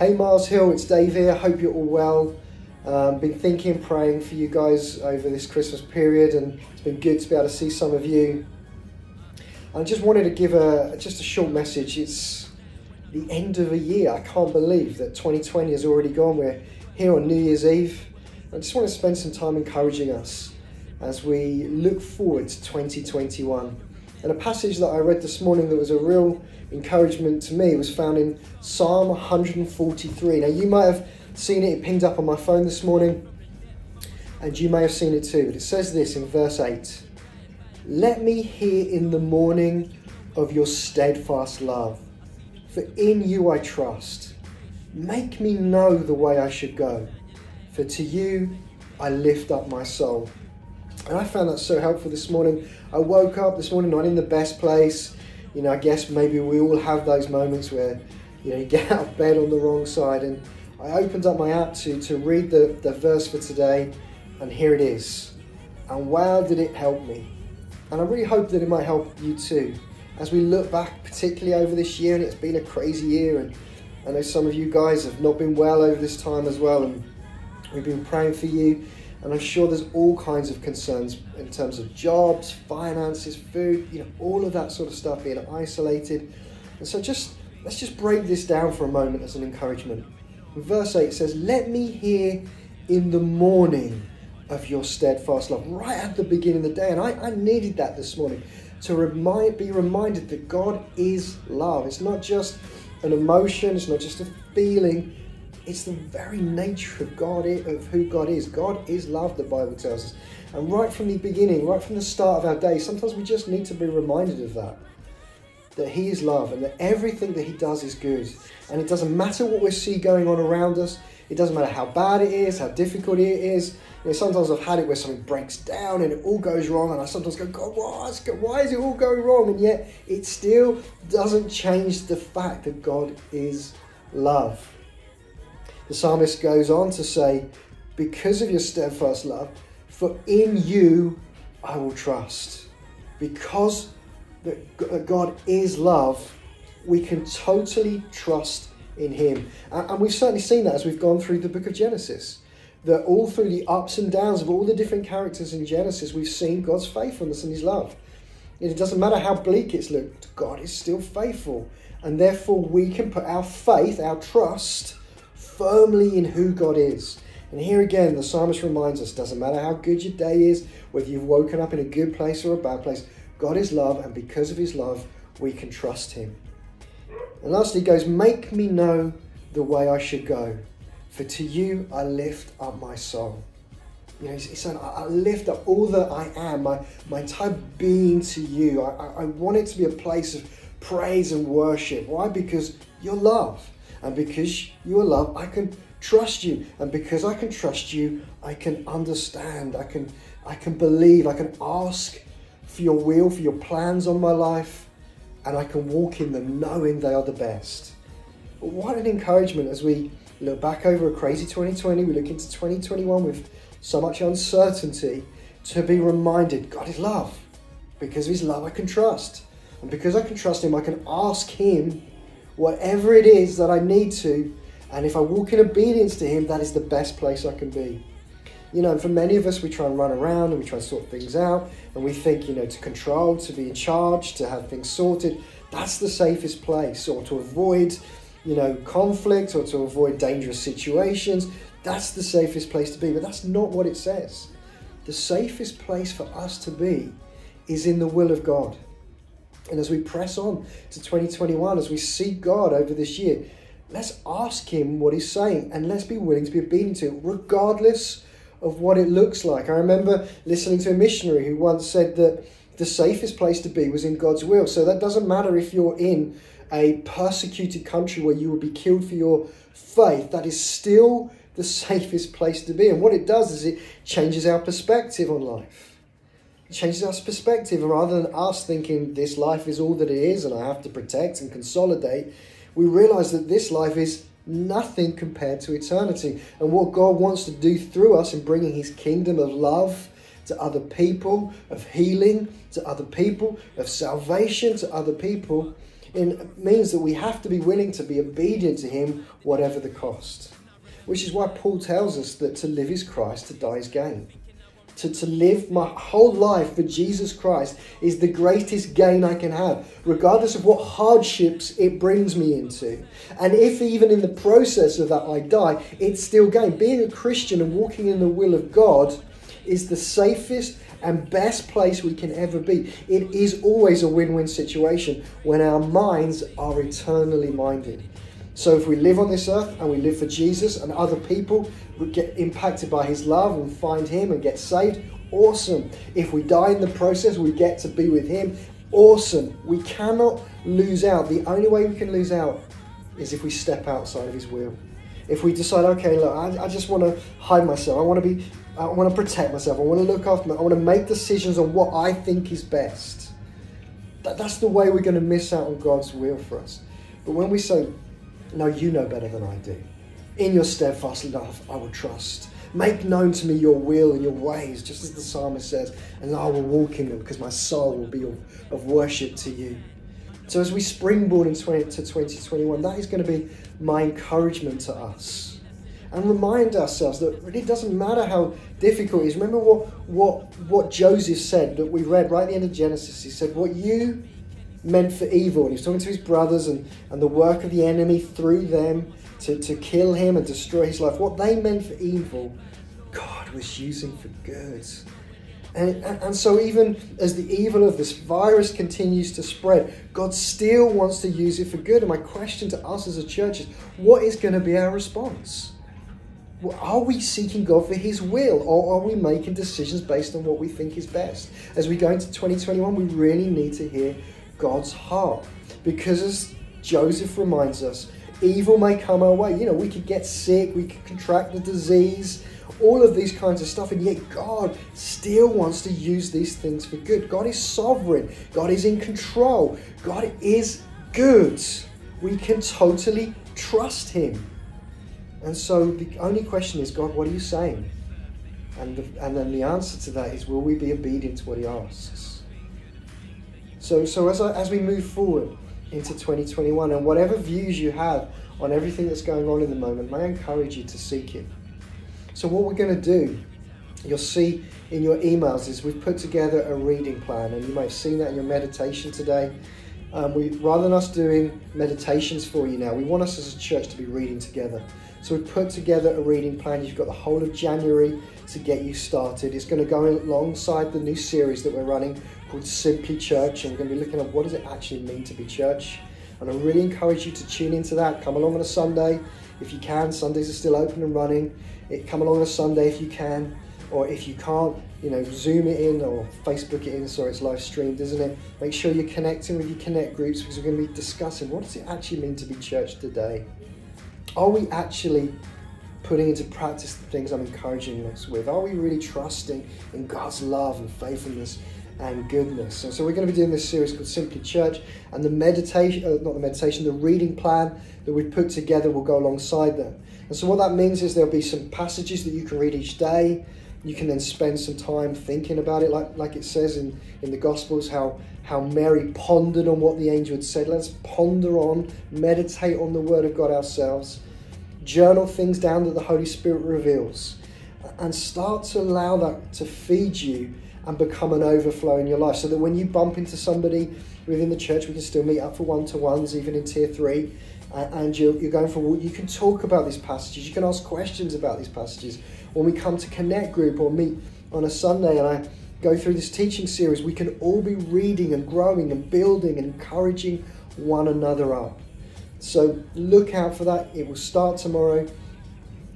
Hey Mars Hill, it's Dave here. Hope you're all well. Um, been thinking, praying for you guys over this Christmas period, and it's been good to be able to see some of you. I just wanted to give a just a short message. It's the end of a year. I can't believe that 2020 has already gone. We're here on New Year's Eve. I just want to spend some time encouraging us as we look forward to 2021. And a passage that I read this morning that was a real encouragement to me was found in Psalm 143. Now, you might have seen it, it pinged up on my phone this morning, and you may have seen it too. But it says this in verse 8 Let me hear in the morning of your steadfast love, for in you I trust. Make me know the way I should go, for to you I lift up my soul. And I found that so helpful this morning. I woke up this morning not in the best place. You know, I guess maybe we all have those moments where, you know, you get out of bed on the wrong side. And I opened up my app to, to read the, the verse for today, and here it is. And wow, did it help me. And I really hope that it might help you too. As we look back, particularly over this year, and it's been a crazy year, and I know some of you guys have not been well over this time as well, and we've been praying for you. And I'm sure there's all kinds of concerns in terms of jobs, finances, food, you know, all of that sort of stuff being isolated. And so just let's just break this down for a moment as an encouragement. Verse 8 says, Let me hear in the morning of your steadfast love, right at the beginning of the day. And I, I needed that this morning to remind, be reminded that God is love. It's not just an emotion, it's not just a feeling, it's the very nature of God, of who God is. God is love, the Bible tells us. And right from the beginning, right from the start of our day, sometimes we just need to be reminded of that. That He is love and that everything that He does is good. And it doesn't matter what we see going on around us, it doesn't matter how bad it is, how difficult it is. You know, sometimes I've had it where something breaks down and it all goes wrong, and I sometimes go, God, why is it all going wrong? And yet it still doesn't change the fact that God is love. The psalmist goes on to say, Because of your steadfast love, for in you I will trust. Because that uh, God is love, we can totally trust in Him. And we've certainly seen that as we've gone through the book of Genesis. That all through the ups and downs of all the different characters in Genesis, we've seen God's faithfulness and His love. It doesn't matter how bleak it's looked, God is still faithful. And therefore, we can put our faith, our trust, firmly in who God is. And here again, the psalmist reminds us doesn't matter how good your day is, whether you've woken up in a good place or a bad place, God is love, and because of his love, we can trust him. And lastly, he goes, Make me know the way I should go, for to you I lift up my soul. You know, he's, saying, I, lift up all that I am, my, my entire being to you. I, I, want it to be a place of praise and worship. Why? Because you're love. And because you are love, I can trust you. And because I can trust you, I can understand. I can I can believe. I can ask for your will, for your plans on my life, and I can walk in them knowing they are the best. What an encouragement as we look back over a crazy 2020, we look into 2021 with so much uncertainty, to be reminded God is love. Because of his love, I can trust. And because I can trust him, I can ask him whatever it is that I need to. And if I walk in obedience to Him, that is the best place I can be. You know, and for many of us, we try and run around and we try and sort things out, and we think, you know, to control, to be in charge, to have things sorted, that's the safest place, or to avoid, you know, conflict or to avoid dangerous situations. That's the safest place to be, but that's not what it says. The safest place for us to be is in the will of God. And as we press on to 2021, as we seek God over this year, let's ask Him what He's saying and let's be willing to be obedient to regardless of what it looks like. I remember listening to a missionary who once said that the safest place to be was in God's will. So that doesn't matter if you're in a persecuted country where you would be killed for your faith, that is still the safest place to be. And what it does is it changes our perspective on life changes our perspective. Rather than us thinking this life is all that it is and I have to protect and consolidate, we realize that this life is nothing compared to eternity. And what God wants to do through us in bringing His kingdom of love to other people, of healing to other people, of salvation to other people, It means that we have to be willing to be obedient to Him, whatever the cost. Which is why Paul tells us that to live is Christ, to die is gain. To, to live my whole life for Jesus Christ is the greatest gain I can have, regardless of what hardships it brings me into. And if even in the process of that I die, it's still gain. Being a Christian and walking in the will of God is the safest and best place we can ever be. It is always a win win situation when our minds are eternally minded. So if we live on this earth and we live for Jesus and other people get impacted by his love and find him and get saved, awesome. If we die in the process, we get to be with him, awesome. We cannot lose out. The only way we can lose out is if we step outside of his will. If we decide, okay, look, I, I just want to hide myself. I want to be I want to protect myself. I want to look after myself. I want to make decisions on what I think is best. That, that's the way we're going to miss out on God's will for us. But when we say, No, you know better than I do, in your steadfast love, I will trust. Make known to me your will and your ways, just as the psalmist says, and I will walk in them because my soul will be of, of worship to you. So, as we springboard into 20, to 2021, that is going to be my encouragement to us and remind ourselves that it doesn't matter how difficult it is. Remember what, what, what Joseph said that we read right at the end of Genesis. He said, What you meant for evil, and he was talking to his brothers and, and the work of the enemy through them to, to kill him and destroy his life. What they meant for evil, God was using for good. And, and so, even as the evil of this virus continues to spread, God still wants to use it for good. And my question to us as a church is what is going to be our response? are we seeking God for His will or are we making decisions based on what we think is best? As we go into 2021, we really need to hear God's heart because, as Joseph reminds us, evil may come our way. You know, we could get sick, we could contract the disease, all of these kinds of stuff, and yet God still wants to use these things for good. God is sovereign, God is in control, God is good. We can totally trust Him. And so the only question is, God, what are you saying? And, the, and then the answer to that is, will we be obedient to what He asks? So, so as, as we move forward into 2021, and whatever views you have on everything that's going on in the moment, may I encourage you to seek Him. So, what we're going to do, you'll see in your emails, is we've put together a reading plan, and you may have seen that in your meditation today. Um, we, rather than us doing meditations for you now, we want us as a church to be reading together. So we've put together a reading plan. You've got the whole of January to get you started. It's going to go alongside the new series that we're running called Simply Church. And we're going to be looking at what does it actually mean to be church. And I really encourage you to tune into that. Come along on a Sunday if you can. Sundays are still open and running. It, come along on a Sunday if you can. Or if you can't, you know, Zoom it in or Facebook it in so it's live streamed, isn't it? Make sure you're connecting with your Connect groups because we're going to be discussing what does it actually mean to be church today are we actually putting into practice the things I'm encouraging us with? Are we really trusting in God's love and faithfulness and goodness? And so we're going to be doing this series called Simply Church, and the meditation, uh, not the meditation, the reading plan that we've put together will go alongside that. And so what that means is there'll be some passages that you can read each day. You can then spend some time thinking about it, like, like it says in, in the Gospels, how how Mary pondered on what the angel had said. Let's ponder on, meditate on the Word of God ourselves, journal things down that the Holy Spirit reveals, and start to allow that to feed you and become an overflow in your life so that when you bump into somebody within the church, we can still meet up for one to ones, even in tier three. and you're, you're going for you can talk about these passages, you can ask questions about these passages. When we come to Connect Group or meet on a Sunday, and I go through this teaching series, we can all be reading and growing and building and encouraging one another up. So look out for that. It will start tomorrow.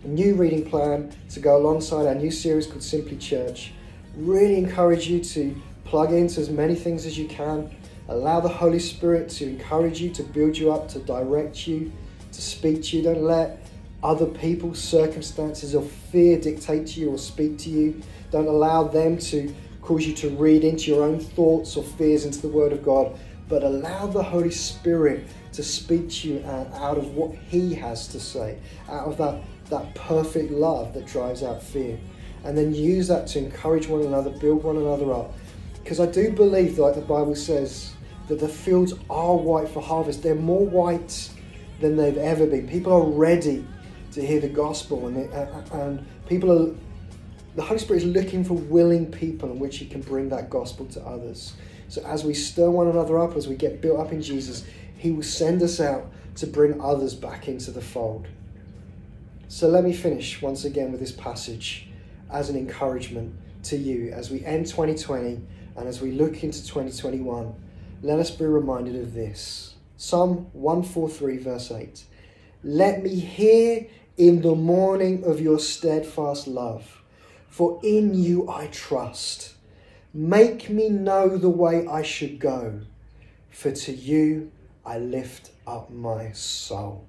A new reading plan to go alongside our new series called Simply Church. Really encourage you to plug into as many things as you can. Allow the Holy Spirit to encourage you, to build you up, to direct you, to speak to you. Don't let other people's circumstances or fear dictate to you or speak to you. Don't allow them to cause you to read into your own thoughts or fears into the Word of God, but allow the Holy Spirit to speak to you uh, out of what He has to say, out of that, that perfect love that drives out fear. And then use that to encourage one another, build one another up. Because I do believe, like the Bible says, that the fields are white for harvest. They're more white than they've ever been. People are ready to hear the gospel, and, they, uh, uh, and people are. The Holy Spirit is looking for willing people in which He can bring that gospel to others. So as we stir one another up, as we get built up in Jesus, He will send us out to bring others back into the fold. So let me finish once again with this passage as an encouragement to you as we end 2020 and as we look into 2021. Let us be reminded of this Psalm 143, verse 8. Let me hear in the morning of your steadfast love, for in you I trust. Make me know the way I should go, for to you I lift up my soul.